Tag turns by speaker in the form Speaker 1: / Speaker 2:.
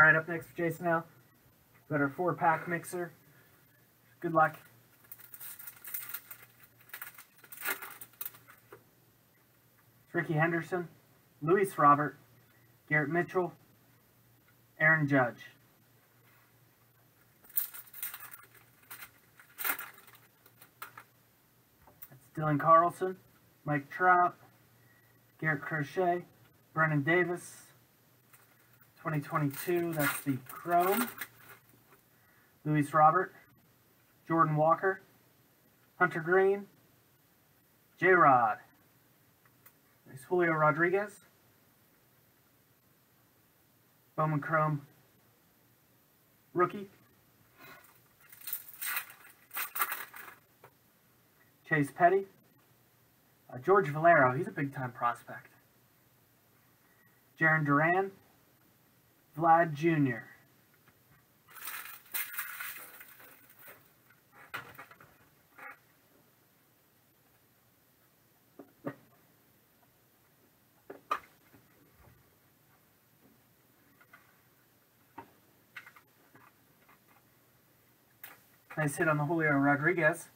Speaker 1: All right, up next for Jason now, got our four pack mixer. Good luck. It's Rickey Henderson, Luis Robert, Garrett Mitchell, Aaron Judge. That's Dylan Carlson, Mike Trout, Garrett Crochet, Brennen Davis. 2022, that's the Chrome. Luis Robert, Jordan Walker, Hunter Greene, J Rod, Julio Rodriguez, Bowman Chrome, rookie, Chase Petty, uh, George Valera, he's a big time prospect. Jarren Duran, Vlad Jr. Nice hit on the Julio Rodriguez.